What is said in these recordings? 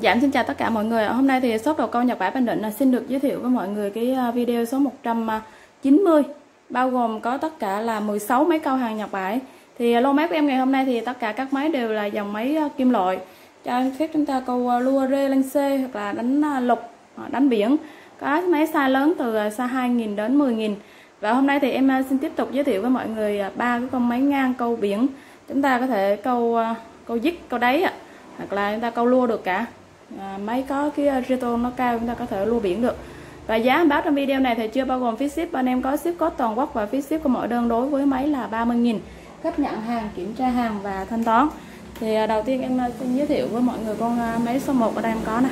Dạ xin chào tất cả mọi người. Hôm nay thì shop đầu câu Nhật Bản Bình Định xin được giới thiệu với mọi người cái à, video số 190 à, bao gồm có tất cả là 16 máy câu hàng Nhật Bản. Thì à, lô máy của em ngày hôm nay thì tất cả các máy đều là dòng máy kim loại cho phép chúng ta câu lua rê lăng xê hoặc là đánh lục đánh biển. Có máy size lớn từ xa size 2.000 đến 10.000. Và hôm nay thì em xin tiếp tục giới thiệu với mọi người ba cái con máy ngang câu biển. Chúng ta có thể câu câu dít, câu đáy ạ hoặc là chúng ta câu lua được cả. À, máy có cái à, return nó cao chúng ta có thể lua biển được. Và giá báo trong video này thì chưa bao gồm phí ship. Anh em có ship có toàn quốc và phí ship của mỗi đơn đối với máy là 30.000 cấp nhận hàng kiểm tra hàng và thanh toán. Thì à, đầu tiên em à, xin giới thiệu với mọi người con à, máy số 1 ở đây em có nè.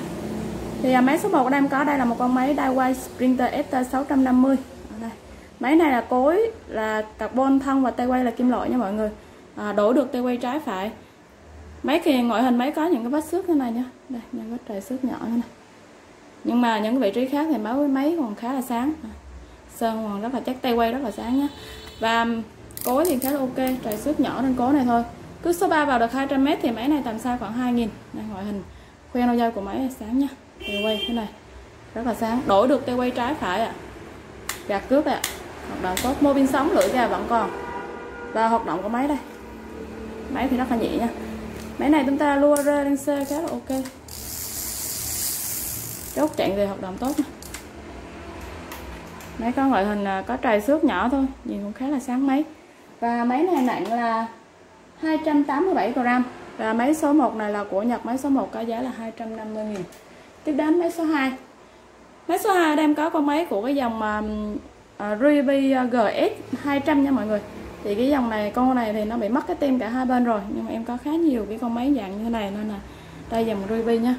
Thì à, máy số 1 ở đây em có đây là một con máy Daiwa Sprinter ST650 đây. máy này là cối là carbon thân và tay quay là kim loại nha mọi người. À, đổ được tay quay trái phải mấy cái ngoại hình máy có những cái vết xước thế này nha. Đây, những vết trời xước nhỏ thế này. Nhưng mà những cái vị trí khác thì máy máy còn khá là sáng. À, sơn còn rất là chắc, tay quay rất là sáng nhá. Và um, cối thì khá là ok trời xước nhỏ trên cố này thôi. Cứ số 3 vào được 200m thì máy này tầm xa khoảng 2000 đây, ngoại hình khoen nâu dây của máy là sáng nha tay quay thế này, rất là sáng. Đổi được tay quay trái phải ạ. À. gạt cước ạ. À. hoạt động tốt. Mô pin sóng lưỡi gà vẫn còn. Và hoạt động của máy đây. Máy thì rất là nhẹ nha máy này chúng ta lua rơ lên xe khá là ok. Chốt chặn về hoạt động tốt máy có ngoại hình có trầy xước nhỏ thôi nhìn cũng khá là sáng máy. Và máy này nặng là 287 g và máy số 1 này là của Nhật máy số 1 có giá là 250 000 tiếp đến máy số 2 máy số 2 đang có con máy của cái dòng uh, Ruby GS 200 nha mọi người thì cái dòng này con này thì nó bị mất cái tem cả hai bên rồi. Nhưng mà em có khá nhiều cái con máy dạng như thế này nên là đây dòng Ruby nhá.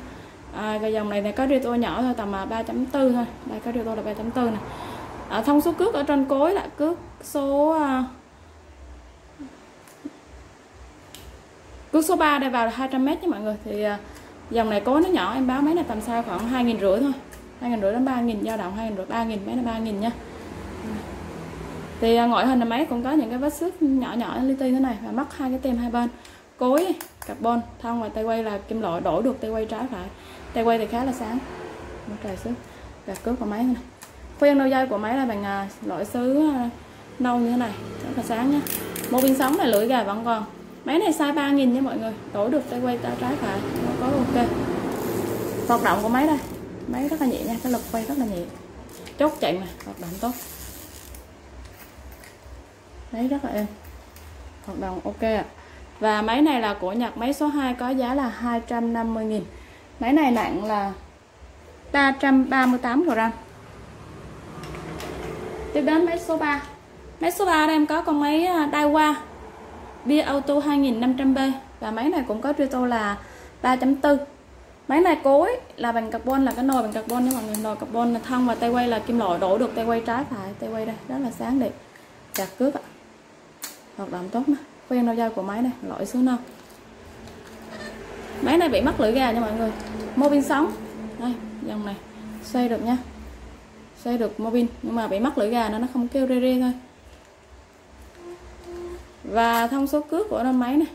À, cái dòng này này có rito nhỏ thôi tầm à, 3.4 thôi. Đây có rito là 3.4 này à, thông số cước ở trên cối là cước số à, cước số 3 đây vào là 200m nha mọi người. Thì à, dòng này cối nó nhỏ em báo máy này tầm sao khoảng hai nghìn rưỡi thôi. hai nghìn rưỡi đến ba nghìn dao động hai nghìn rưỡi ba nghìn máy là ba nghìn nha thì à, ngoại hình là máy cũng có những cái vết xước nhỏ nhỏ li ti thế này và mắc hai cái tem hai bên. Cối, carbon thân và tay quay là kim loại đổi được tay quay trái phải. Tay quay thì khá là sáng. Một trời xước. Gạt cước của máy này. Khuyên đầu dây của máy là bằng à, loại sứ à, nâu như thế này. Rất là sáng nhá. Mô pin sóng này lưỡi gà vẫn còn. Máy này size 3 nghìn nha mọi người. Đổi được tay quay tay trái phải. Nó có ok. Hoạt động của máy đây. Máy rất là nhẹ nha. Cái lực quay rất là nhẹ. Chốt chặn này hoạt động tốt đấy, rất là êm. Hoạt động ok ạ. Và máy này là của Nhật, máy số 2 có giá là 250.000 máy này nặng là 338 gram. Tiếp đến máy số 3 máy số 3 đây em có con máy à, Daiwa Beer Auto 2500B và máy này cũng có trito là 3.4 máy này cối là bằng carbon, là cái nồi bằng carbon nha mọi người nồi carbon là thân và tay quay là kim loại đổ được tay quay trái phải tay quay đây. Rất là sáng đẹp. Chặt cướp ạ. à hoạt động tốt nè. Quen đầu dây của máy này lõi số 5 máy này bị mắc lưỡi gà nha mọi người. Mô pin sống đây, dòng này. Xoay được nha. Xoay được mô pin nhưng mà bị mắc lưỡi gà nên nó không kêu rê rê thôi. Và thông số cước của con máy này.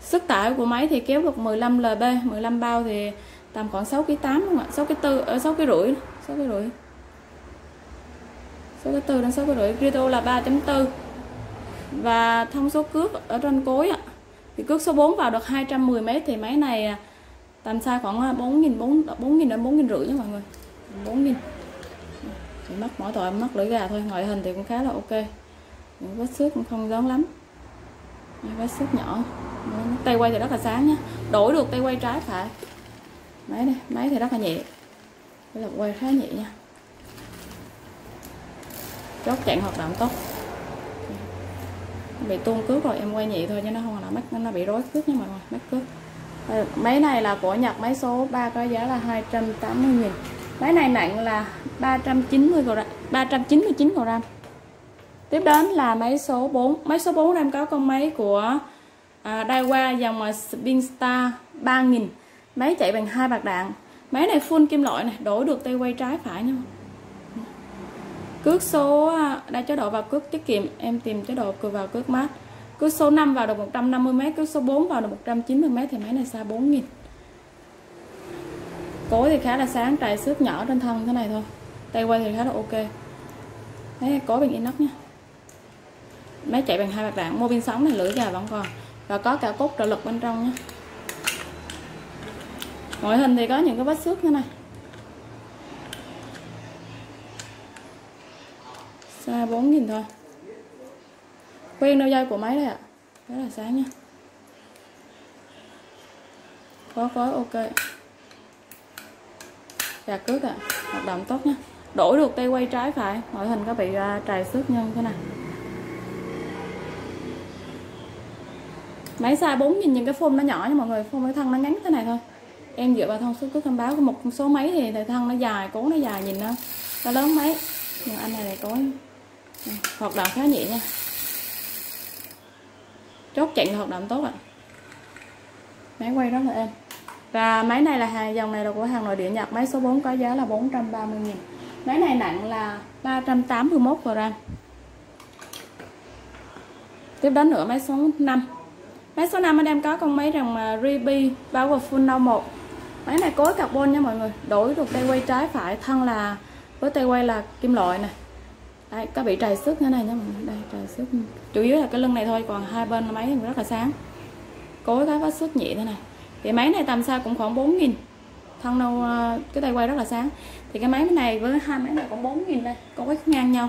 Sức tải của máy thì kéo được 15 lb 15 bao thì tầm khoảng 6 kg 8 không ạ? 6 kg 4 ở 6 kg rưỡi 6 kg rưỡi. 6 kg 4 đến 6 kg rưỡi. Rito là 3.4 và thông số cước ở trên cối ạ. Thì cước số 4 vào được 210m thì máy này à, tầm xa khoảng à, 4.000 4.000 đến 4.000 rưỡi nha mọi người. 4.000 thì mất mỗi tội mất lưỡi gà thôi, ngoại hình thì cũng khá là ok. Những vết xước cũng không lớn lắm. Vết xước nhỏ. Tay quay thì rất là sáng nhá. Đổi được tay quay trái phải. Máy này, máy thì rất là nhẹ. Đây là quay khá nhẹ nha. Chốt chặn hoạt động tốt bị tuôn cước rồi em quay nhị thôi chứ nó không là mắc nó bị rối cước nha mọi người mắc cước ờ, máy này là của Nhật máy số 3 có giá là 280 nghìn. Máy này nặng là 390 g 399 g tiếp đến là máy số 4 máy số 4 em có con máy của à, Daiwa dòng à, Spinstar 3000 máy chạy bằng hai bạc đạn. Máy này full kim loại này đổi được tay quay trái phải nha cước số đây đã chế độ vào cước tiết kiệm. Em tìm chế độ vào cước mát. Cước số 5 vào được 150m cước số 4 vào được 190m thì máy này xa 4000 cối thì khá là sáng, trải xước nhỏ trên thân thế này thôi. Tay quay thì khá là ok. Đấy cối bằng inox nha. Máy chạy bằng hai bạc đạn, mô pin sóng này, lưỡi gà vẫn còn. Và có cả cốt trợ lực bên trong nhé. Ngoại hình thì có những cái vết xước thế này. Size 4000 thôi? Quen đôi dây của máy đây ạ. Rất là sáng nha. Có có ok. Gạt cước ạ. À. hoạt động tốt nha. Đổi được tay quay trái phải. Ngoại hình có bị à, uh, trầy xước nhân thế này máy size 4 nhìn những cái phôm nó nhỏ nha mọi người. Phôm cái thân nó ngắn thế này thôi. Em dựa vào thông số cước thông báo của một số máy thì thời thân nó dài cố nó dài nhìn nó. Nó lớn mấy. Nhưng anh này này có hoạt động khá nhẹ nha. Chốt chặn hoạt động tốt ạ. À. máy quay rất là êm. Và máy này là hàng, dòng này là của hàng nội địa Nhật. Máy số 4 có giá là 430 000 máy này nặng là 381 gram. Tiếp đến nữa, máy số 5 máy số 5 anh em có con máy rằng à, Ruby Powerful No 1 máy này cối carbon nha mọi người. Đổi được tay quay trái phải, thân là, với tay quay là kim loại này đây có bị trầy sức như này nha mọi người. Đây, trầy sức chủ yếu là cái lưng này thôi, còn hai bên máy rất là sáng. Cối cái vết sức nhẹ thế này. Thì máy này tầm xa cũng khoảng 4 nghìn. Thân đâu ờ, cái tay quay rất là sáng. Thì cái máy này với hai máy này cũng 4 nghìn đây, có quét ngang nhau.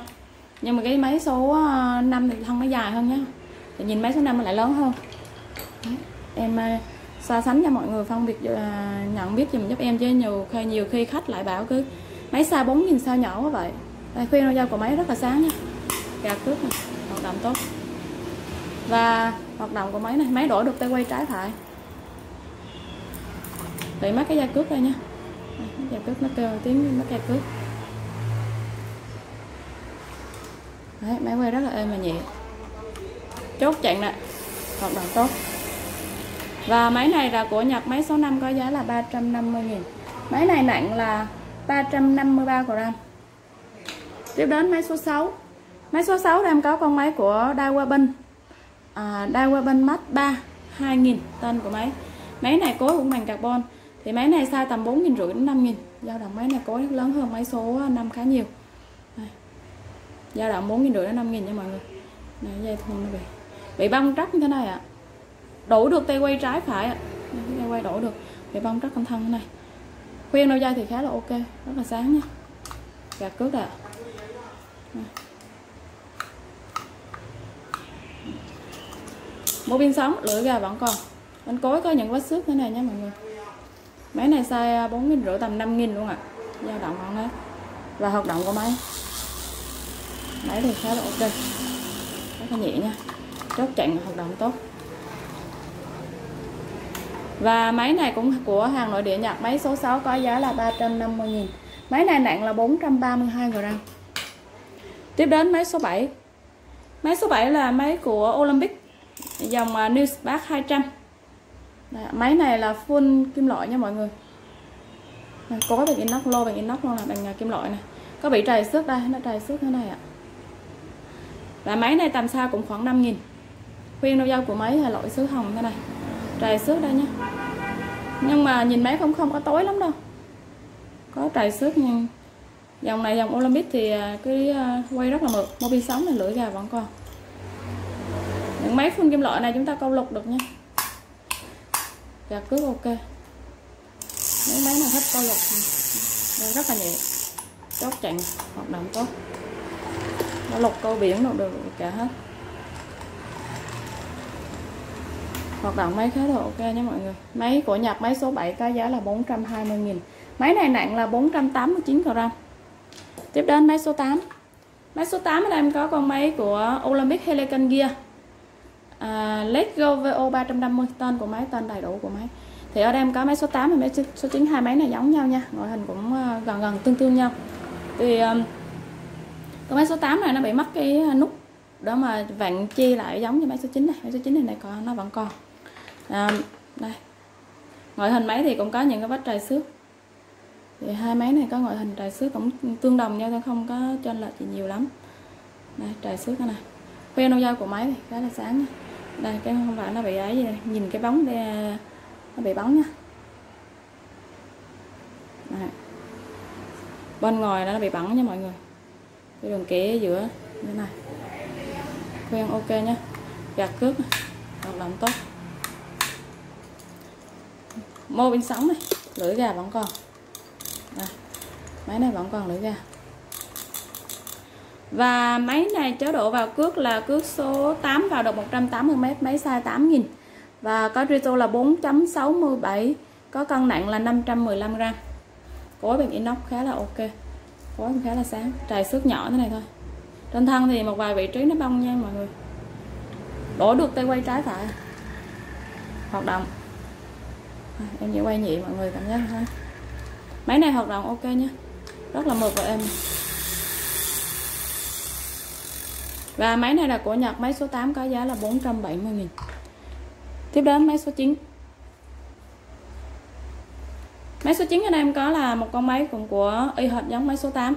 Nhưng mà cái máy số ờ, 5 thì thân nó dài hơn nhá. Thì nhìn máy số 5 lại lớn hơn. Đấy. em ờ, so sánh cho mọi người, phân biệt nhận biết dùm giúp em chứ nhiều khi nhiều khi khách lại bảo cứ, máy xa 4 nghìn sao nhỏ quá vậy đây khuyên đôi dao của máy rất là sáng nha gạt cước này hoạt động tốt. Và hoạt động của máy này máy đổi được tay quay trái phải. Để mắt cái da cước đây nha da cước nó kêu tiếng nó da cước. Đấy, máy quay rất là êm và nhẹ. Chốt chặn nè hoạt động tốt. Và máy này là của Nhật máy số 5 có giá là 350 000 máy này nặng là 353 gram tiếp đến máy số 6 máy số 6 em có con máy của Daiwa à, Daiwa Max 3 2000 tên của máy. Máy này cối cũng bằng carbon. Thì máy này size tầm 4 rưỡi đến 5 nghìn. Dao động máy này cối lớn hơn máy số 5 khá nhiều. Dao động 4 rưỡi đến 5 nghìn nha mọi người. Này dây thun nó bị bị bong trắc như thế này ạ. À. đủ được tay quay trái phải ạ. À. tay quay đổ được bị bong trắc âm thân thế này. Khuyên đôi dây thì khá là ok rất là sáng nha. Gạt cước ạ. à mô pin sóng, lưỡi gà vẫn còn. Bên cối có những vết xước thế này nha mọi người. Máy này size à, bốn nghìn rưỡi, tầm năm nghìn luôn ạ. À. dao động ngon hết và hoạt động của máy. Máy thì khá là ok. Rất là nhẹ nha. Chốt chặn hoạt động tốt. Và máy này cũng của hàng nội địa Nhật. Máy số 6 có giá là 350 nghìn. Máy này nặng là 432 gram tiếp đến máy số 7 máy số 7 là máy của Olympic, dòng à, New Spark 200 máy này là full kim loại nha mọi người. Có bằng inox, lô bằng inox luôn là bằng à, kim loại này có bị trầy xước đây, nó trầy xước thế này ạ. Và máy này tầm xa cũng khoảng 5 nghìn. Khuyên đâu dâu của máy là loại xứ hồng thế này. Trầy xước đây nha nhưng mà nhìn máy không không có tối lắm đâu. Có trầy xước nhưng dòng này, dòng Olympic thì à, cái à, quay rất là mượt. Mobi sống này lưỡi gà vẫn còn. Những máy phun kim loại này chúng ta câu lục được nha. Gà cướp ok. Mấy máy này hết câu lục. Đây, rất là nhẹ. Chốt chặn, hoạt động tốt. Nó lục câu biển đâu được cả hết. Hoạt động máy khá là ok nha mọi người. Máy của Nhật, máy số 7 có giá là 420 nghìn. Máy này nặng là 489 gram tiếp đến máy số 8 máy số 8 ở đây em có con máy của Olympic Helican Gear. À, Let's Go VO 350 tên của máy tên đầy đủ của máy. Thì ở đây em có máy số 8 và máy số 9 hai máy này giống nhau nha ngoại hình cũng ờ, gần gần tương tương nhau. Thì um, cái máy số 8 này nó bị mất cái nút đó mà vặn chia lại giống như máy số 9 này. Máy số 9 này, này còn nó vẫn còn. À, đây. Ngoại hình máy thì cũng có những cái vết trầy xước thì hai máy này có ngoại hình trà sứ cũng tương đồng nhau thôi, không có chênh lệch gì nhiều lắm. Đây trầy xước này. Khoe nâu dao của máy này, khá là sáng nha. Đây, cái không phải nó bị ấy gì đây. nhìn cái bóng đây nó bị bóng nha. Bên ngoài nó bị bẩn nha mọi người. Cái đường kẽ giữa như này. Quen ok nhé gạt cước hoạt động tốt. Mô bên sóng này. Lưỡi gà vẫn còn đây. máy này vẫn còn lưỡi gà và máy này chế độ vào cước là cước số 8 vào được 180m máy size 8000 và có Rito là 4.67 có cân nặng là 515g cối bằng inox khá là ok cối khá là sáng trài xước nhỏ thế này thôi. Trên thân thì một vài vị trí nó bong nha mọi người. Đổ được tay quay trái phải. Hoạt động. À, em chỉ quay nhị mọi người cảm giác thôi máy này hoạt động ok nhé. Rất là mượt và êm. Và máy này là của Nhật, máy số 8 có giá là 470 000 tiếp đến máy số 9 máy số 9 anh em có là một con máy cũng của y hệt giống máy số 8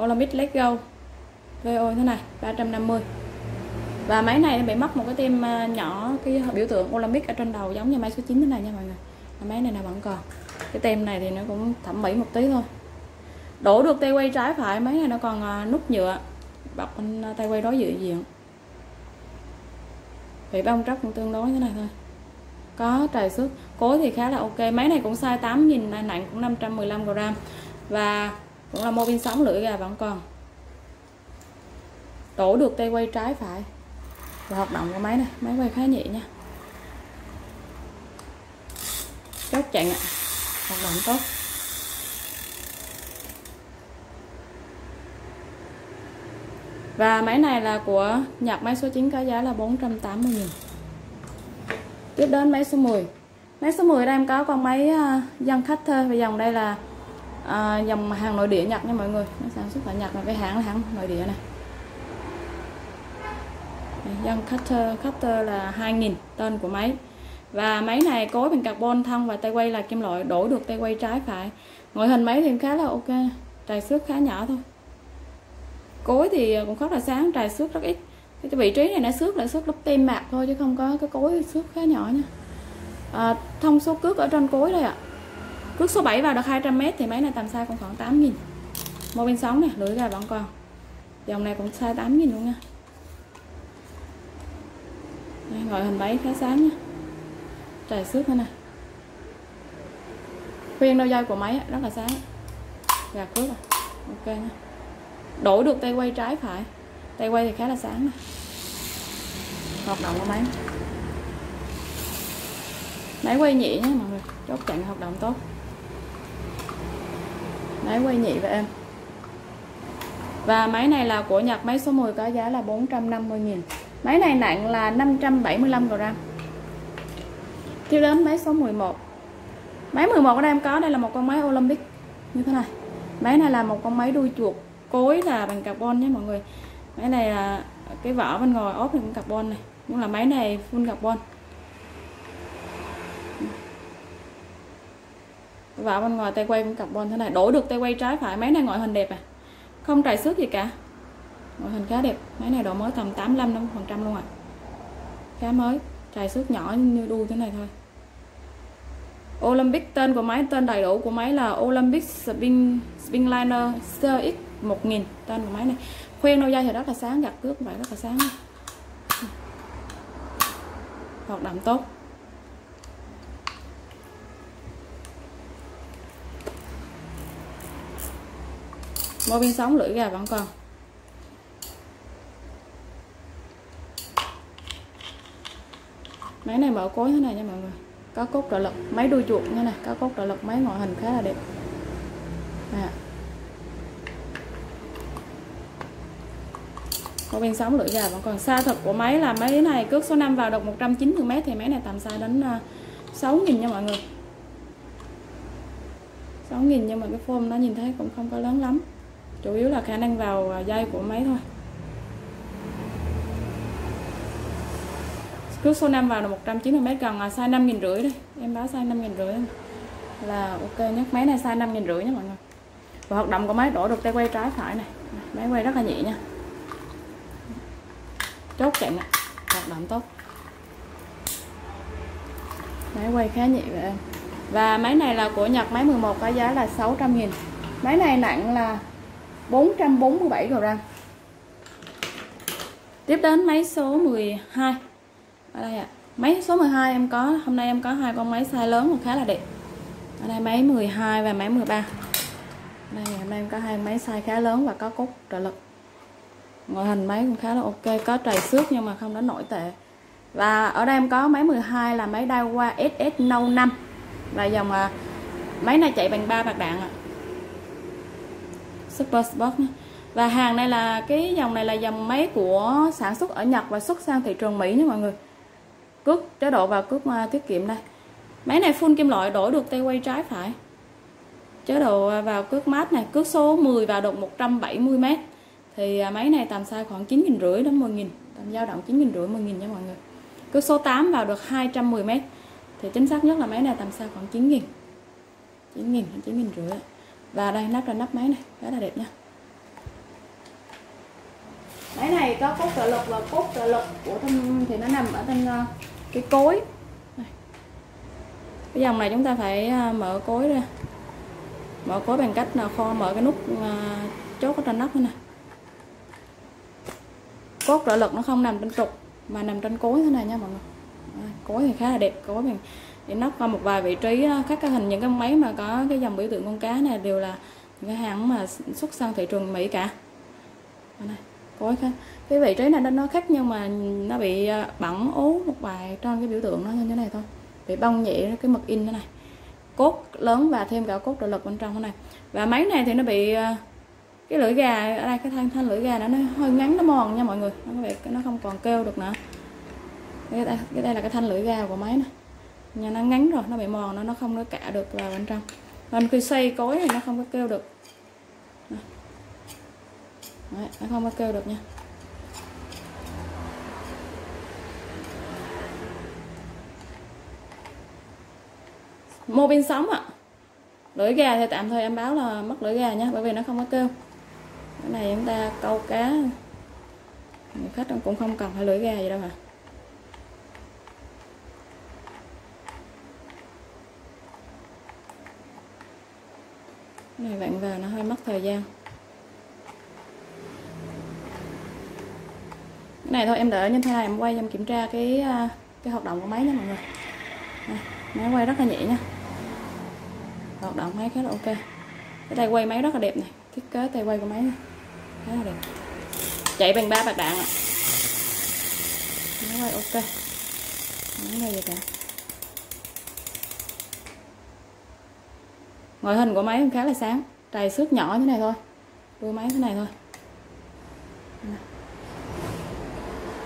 Olympic Let's Go VO thế này 350 và máy này bị mất một cái tem à, nhỏ, cái biểu tượng Olympic ở trên đầu giống như máy số 9 thế này nha mọi người. Máy này là vẫn còn cái tem này thì nó cũng thẩm mỹ một tí thôi. Đổ được tay quay trái phải máy này nó còn à, nút nhựa. Bọc bên à, tay quay đối diện diện vậy bông tróc cũng tương đối thế này thôi. Có trời xước. Cối thì khá là ok. Máy này cũng size 8 nghìn nặng cũng 515 g và cũng là mô pin sóng lưỡi gà vẫn còn. Đổ được tay quay trái phải. Và hoạt động của máy này. Máy quay khá nhẹ nha. Chốt chặn ạ hoạt động tốt. Và máy này là của Nhật máy số 9 có giá là 480 000 tiếp đến máy số 10 máy số 10 đây em có con máy ờ, dân khách thơ. Và dòng đây là uh, dòng hàng nội địa Nhật nha mọi người. Nó sản xuất ở Nhật là cái hãng là hãng nội địa này dân cutter cutter là 2000 tên của máy và máy này cối bằng carbon thông và tay quay là kim loại đổi được tay quay trái phải. Ngoại hình máy thì khá là ok trài xước khá nhỏ thôi. Cối thì cũng khá là sáng trài xước rất ít. Cái vị trí này nó xước là xước lớp tem mạc thôi chứ không có cái cối xước khá nhỏ nha. À, thông số cước ở trên cối đây ạ. À. cước số 7 vào được 200m thì máy này tầm size cũng khoảng 8 nghìn. Mô bên sóng này lưỡi gà vẫn còn. Dòng này cũng size 8 nghìn luôn nha. Đây, hình máy khá sáng nha trời, xước thế này khuyên đôi dây của máy rất là sáng. Gạt cước à. ok nha. Đổ được tay quay trái phải. Tay quay thì khá là sáng này. hoạt động của máy. Máy quay nhẹ nhé mọi người. Chốt chặn hoạt động tốt. Máy quay nhẹ và em. Và máy này là của Nhật, máy số 10 có giá là 450 000 Máy này nặng là 575 gram Tiếp đến máy số 11 Máy 11 ở đây em có, đây là một con máy Olympic. Như thế này. Máy này là một con máy đuôi chuột, Cối là bằng carbon nhé mọi người. Máy này là cái vỏ bên ngoài ốp thì cũng carbon này. Nhưng là máy này full carbon. Vỏ bên ngoài tay quay cũng carbon thế này. Đổi được tay quay trái phải. Máy này ngoại hình đẹp à. Không trải xước gì cả. Ngoại hình khá đẹp. Máy này độ mới tầm 85 phần trăm luôn ạ à. khá mới. Trải xước nhỏ như đuôi thế này thôi. Olympic tên của máy, tên đầy đủ của máy là Olympic Spin Spin CX 1000 tên của máy này. Khuyên nâu dây thì rất là sáng gặt cước vậy rất là sáng. Hoạt động tốt. Mô pin sóng lưỡi gà vẫn còn. Máy này mở cối thế này nha mọi người có cốt trợ lực máy đuôi chuột nha nè. Có cốt trợ lực máy ngoại hình khá là đẹp. À. có bên sóng lưỡi dài vẫn còn xa thật của máy là máy này cước số 5 vào được 190m thì máy này tầm xa đến à, 6.000 nha mọi người. 6.000 nhưng mà cái form nó nhìn thấy cũng không có lớn lắm. Chủ yếu là khả năng vào à, dây của máy thôi. Cước số 5 vào là 190m gần là size 5 nghìn rưỡi đây. Em báo size 5 nghìn rưỡi là ok nhất. Máy này size 5 nghìn rưỡi nha mọi người. Và hoạt động của máy đổ được tay quay trái phải này. Máy quay rất là nhẹ nha. Chốt chặn này. hoạt động tốt. Máy quay khá nhẹ vậy em. Và máy này là của Nhật. Máy 11 có giá là 600 nghìn. Máy này nặng là 447 g tiếp đến máy số 12 ở đây ạ. À. máy số 12 em có hôm nay em có hai con máy size lớn và khá là đẹp. Ở đây máy 12 và máy 13 đây hôm nay em có hai máy size khá lớn và có cốt trợ lực. Ngoại hình máy cũng khá là ok có trầy xước nhưng mà không đến nổi tệ. Và ở đây em có máy 12 là máy Daiwa SS Nâu 5 là dòng à, máy này chạy bằng ba bạc đạn ạ. Super Sport và hàng này là cái dòng này là dòng máy của sản xuất ở Nhật và xuất sang thị trường Mỹ nha mọi người cước chế độ vào cước uh, tiết kiệm đây. Máy này full kim loại đổi được tay quay trái phải. Chế độ à, vào cước mát này cước số 10 vào được 170m thì à, máy này tầm size khoảng 9 nghìn rưỡi đến 10 nghìn tầm dao động 9 nghìn rưỡi 10 nghìn nha mọi người. Cước số 8 vào được 210m thì chính xác nhất là máy này tầm size khoảng 9 nghìn. 9 nghìn 9 nghìn rưỡi. Và đây nắp ra nắp máy này rất là đẹp nha. Máy này có cốt trợ lực và cốt trợ lực của thân thì nó nằm ở trên cái cối. Cái dòng này chúng ta phải à, mở cối ra. Mở cối bằng cách là kho mở cái nút à, chốt ở trên nắp này nè. Cốt trợ lực nó không nằm trên trục, mà nằm trên cối thế này nha mọi người. Cối thì khá là đẹp, cối mình để nắp qua một vài vị trí à, khác cái hình. Những cái máy mà có cái dòng biểu tượng con cá này đều là những cái hãng mà xuất sang thị trường Mỹ cả. Này của cái vị trí này nó khác nhưng mà nó bị à, bẩn ố một vài trong cái biểu tượng nó như thế này thôi. Bị bong nhẹ cái mực in thế này. Cốt lớn và thêm cả cốt trợ lực bên trong thế này. Và máy này thì nó bị à, cái lưỡi gà ở đây cái thanh thanh lưỡi gà nó, nó hơi ngắn nó mòn nha mọi người. Nó bị nó không còn kêu được nữa. Cái đây, cái đây là cái thanh lưỡi gà của máy này nhà nó ngắn rồi nó bị mòn nó nó không nó cả được vào bên trong. Nên khi xây cối thì nó không có kêu được. Đấy, nó không có kêu được nha. Mô bên sống ạ. À. lưỡi gà thì tạm thời em báo là mất lưỡi gà nha bởi vì nó không có kêu. Cái này chúng ta câu cá. Người khách cũng không cần phải lưỡi gà gì đâu hả? Này bạn vào nó hơi mất thời gian. Cái này thôi em đợi nhân thay này em quay em kiểm tra cái à, cái hoạt động của máy nha mọi người. Đây, máy quay rất là nhẹ nha. Hoạt động máy khá là ok. Cái tay quay máy rất là đẹp này thiết kế tay quay của máy này. khá là đẹp. Chạy bằng ba bạc đạn ạ. Máy quay ok. Máy quay gì cả. Ngoại hình của máy cũng khá là sáng trầy xước nhỏ như này thôi. Đuôi máy thế này thôi.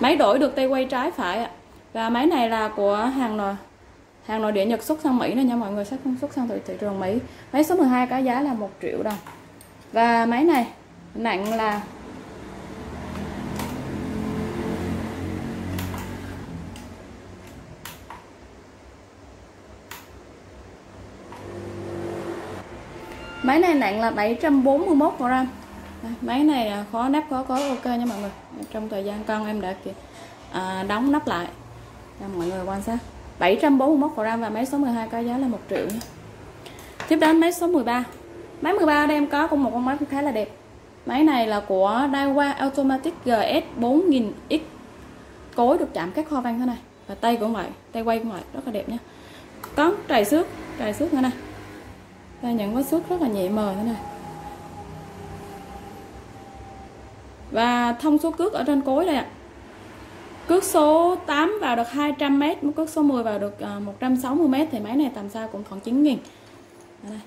Máy đổi được tay quay trái phải ạ. Và máy này là của hàng nội hàng nội địa Nhật xuất sang Mỹ này nha mọi người xuất xuất sang thị trường Mỹ. Máy số 12 có giá là 1 triệu đồng. Và máy này nặng là máy này nặng là 741 gram máy này khó nắp khó có ok nha mọi người. Trong thời gian cân em đã à, đóng nắp lại. Cho mọi người quan sát. 741 gram và máy số 12 có giá là 1 triệu nha. tiếp đến máy số 13 máy 13 đây em có cũng một con máy cũng khá là đẹp. Máy này là của Daiwa Automatic GS 4000X cối được chạm các kho văn thế này. Và tay cũng vậy tay quay cũng vậy. Rất là đẹp nha. Có trầy xước trầy xước nữa này đây những có xước rất là nhẹ mờ thế này. Và thông số cước ở trên cối đây ạ. Cước số 8 vào được 200m cước số 10 vào được à, 160m thì máy này tầm sao cũng khoảng 9 nghìn. Đây.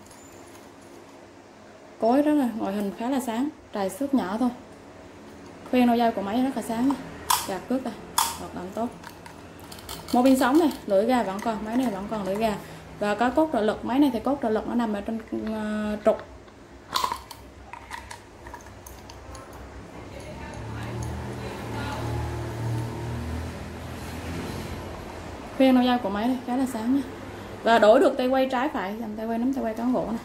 cối rất là ngoại hình khá là sáng trài xước nhỏ thôi. Khuyên đầu dây của máy rất là sáng. Gạt cước đây hoạt động tốt. Một pin sóng này lưỡi gà vẫn còn máy này vẫn còn lưỡi gà. Và có cốt trợ lực máy này thì cốt trợ lực nó nằm ở trên uh, trục. Khuyên đầu dao của máy này khá là sáng nha và đổi được tay quay trái phải, làm tay quay nắm tay quay cán gỗ này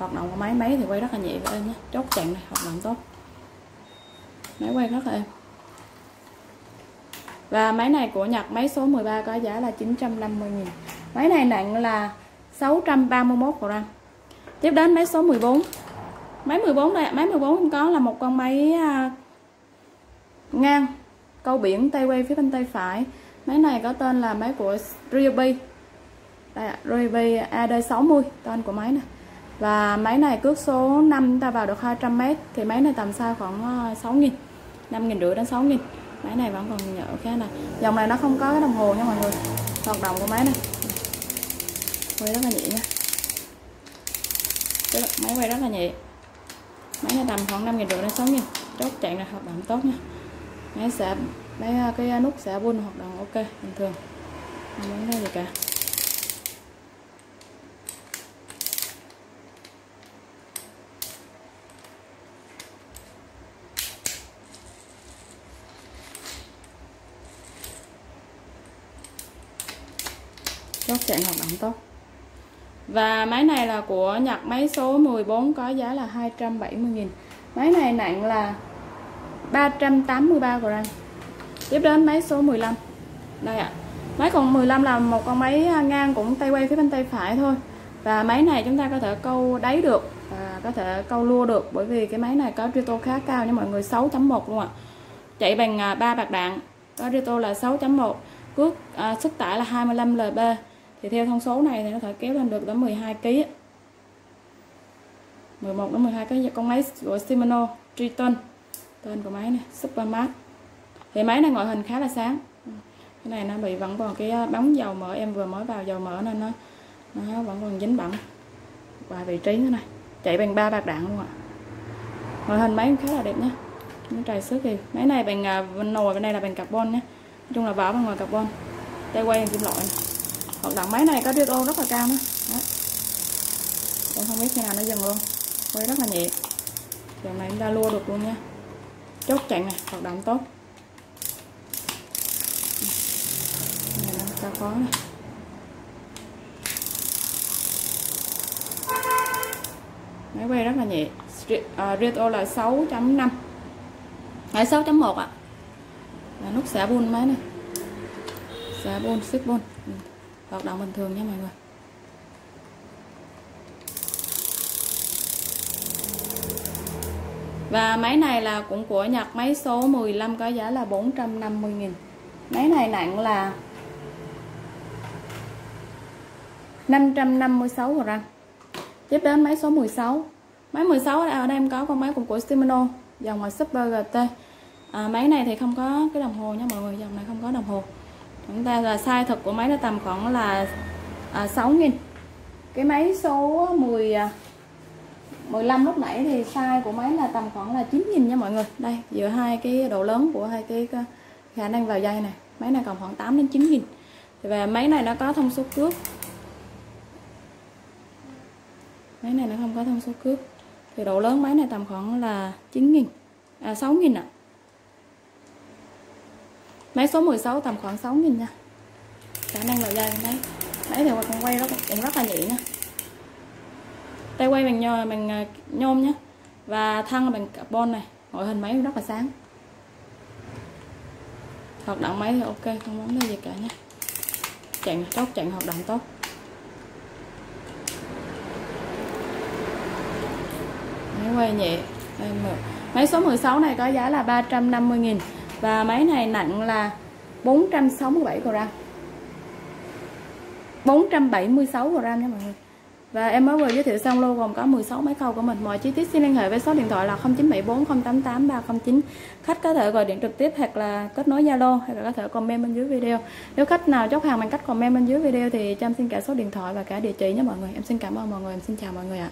hoạt động của máy máy thì quay rất là nhẹ và êm nhé chốt chặn này, hoạt động tốt. Máy quay rất là êm. Và máy này của Nhật, máy số 13 có giá là 950 000 Máy này nặng là 631 gram. Tiếp đến máy số 14 máy 14 đây máy 14 không có là một con máy à, ngang, câu biển tay quay phía bên tay phải máy này có tên là máy của Ryobi. Đây ạ, Ryobi AD60 tên của máy này và máy này cước số 5 ta vào được 200m thì máy này tầm xa khoảng ờ, 6 nghìn 5 nghìn rưỡi đến 6 nghìn. Máy này vẫn còn nhỡ khá này dòng này nó không có cái đồng hồ nha mọi người. Hoạt động của máy này quay rất là nhẹ nha. Máy quay rất là nhẹ. Máy này tầm khoảng 5 nghìn rưỡi đến 6 nghìn. Chốt chạy là hoạt động tốt nha. Máy sẽ máy à, cái à, nút sẽ bun hoạt động ok, bình thường. Không vấn đề gì cả. Chốt chạy hoạt động tốt và máy này là của Nhật, máy số 14 có giá là 270.000 máy này nặng là 383 gram tiếp đến máy số 15 đây ạ. Máy còn 15 là một con máy ngang cũng tay quay phía bên tay phải thôi. Và máy này chúng ta có thể câu đáy được và có thể câu lua được bởi vì cái máy này có truy khá cao nha mọi người 6.1 luôn ạ. Chạy bằng à, 3 bạc đạn có truy là 6.1 cước à, sức tải là 25 lb thì theo thông số này thì nó thể kéo lên được đến 12 kg 11 đến 12 kg con máy của Shimano Triton. Tên của máy này Supermart thì máy này ngoại hình khá là sáng. Cái này nó bị vẫn còn cái ờ, bóng dầu mỡ, em vừa mới vào dầu mỡ nên nó nó vẫn còn dính bẩn. Và vị trí nữa này, chạy bằng ba bạc đạn luôn ạ. Ngoại hình máy khá là đẹp nhé nó trời sức thì máy này bằng ờ, nồi, bên đây là bằng carbon nhé nói chung là vỏ bên ngoài carbon. Tay quay bằng kim loại hoạt động máy này có điêu rất là cao nữa Đó. em không biết khi nào nó dừng luôn. Quay rất là nhẹ. Dòng này chúng ta lua được luôn nha chốt chặn này hoạt động tốt. Này nó này. Máy quay rất là nhẹ. Reto à, là 6.5 Đấy 6.1 ạ. À. là nút xả bun máy này. Xả bun xích bun ừ. hoạt động bình thường nha mọi người. Và máy này là cũng của Nhật. Máy số 15 có giá là 450 000 Máy này nặng là 556 gram. Tiếp đến máy số 16. Máy 16 ở đây em có con máy cùng của Shimano, dòng là Super GT. À, máy này thì không có cái đồng hồ nha mọi người, dòng này không có đồng hồ chúng ta là size thật của máy nó tầm khoảng là à, 6 nghìn cái máy số 10 15 à, lúc nãy thì size của máy là tầm khoảng là 9 nghìn nha mọi người đây giữa hai cái độ lớn của hai cái khả năng vào dây này máy này còn khoảng 8 đến 9 nghìn và máy này nó có thông số cước máy này nó không có thông số cước. Thì độ lớn máy này tầm khoảng là 9.000 à 6.000 ạ. À. Máy số 16 tầm khoảng 6.000 nha. Khả năng là dây máy máy thì còn quay rất, cũng rất là nhẹ nha. Tay quay bằng, à, nhôm, bằng nhôm nhé Và thân là bằng carbon này. Ngoại hình máy rất là sáng. Hoạt động máy thì ok Không vấn đề gì cả nha. Chạy tốt chạy hoạt động tốt. Hoa quay nhẹ. Máy số 16 này có giá là 350 nghìn. Và máy này nặng là 467 gram. 476 gram nha mọi người. Và em mới vừa giới thiệu xong lô gồm có 16 máy câu của mình. Mọi chi tiết xin liên hệ với số điện thoại là 0974 088 309 khách có thể gọi điện trực tiếp hoặc là kết nối Zalo hay là có thể comment bên dưới video. Nếu khách nào chốt hàng bằng cách comment bên dưới video thì cho em xin cả số điện thoại và cả địa chỉ nha mọi người. Em xin cảm ơn mọi người. Em xin chào mọi người ạ.